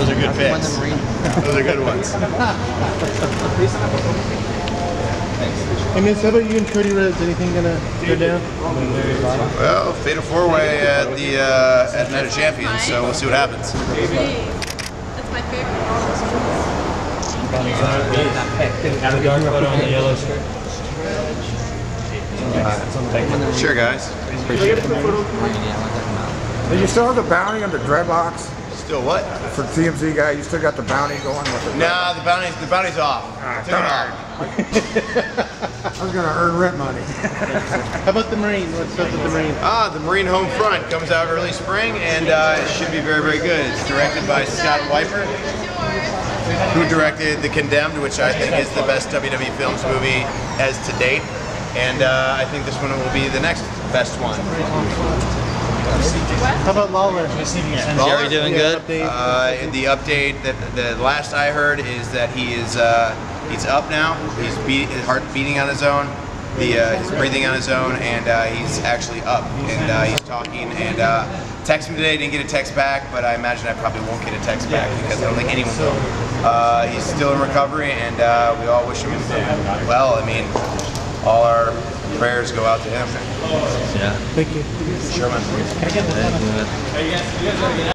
Those are good picks. Those are good ones. Hey, Miz, how about you and Cody Rhodes? Anything gonna go down? Well, fatal four way at the uh, at Night of Champions, so we'll see what happens. That's my favorite. Dark photo on the yellow skirt. Sure, guys. Do you still have the bounty on the dreadlocks Still what? for TMZ guy? You still got the bounty going with it? Nah, the bounty's the bounty's off. Took off. I was gonna earn rent money. How about the Marine? What's up with the Marine? Ah, the Marine Home Front comes out early spring, and uh, it should be very, very good. It's directed by Scott Wiper, who directed The Condemned, which I think is the best WWE Films movie as to date. And uh, I think this one will be the next best one. How about Lawler? Jerry doing Yeah, good? update. Uh, the update that the last I heard is that he is uh, he's up now. He's beat, his heart beating on his own. The uh, he's breathing on his own, and uh, he's actually up and uh, he's talking. And uh, texted me today. Didn't get a text back, but I imagine I probably won't get a text back because I don't think anyone will. Uh, he's still in recovery, and uh, we all wish him well. I mean, all our prayers go out to him. Yeah. Thank you. Sure, man.